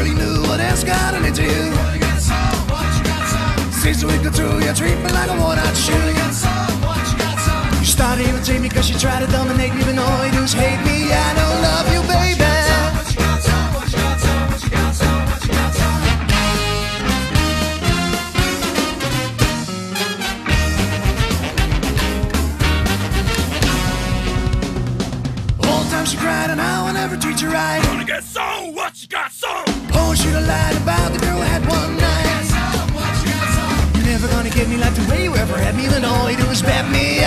really knew what else got into you. Seems we go through, you treat me like a worn-out shoe. You started imitating me cause you try to dominate me, but all you is hate me. I don't love you, baby. You cried and I never treat you right. Gonna get so what you got Oh, should have lied about the girl I had one night. You're never gonna get me like the way you ever had me, then all you do is bet me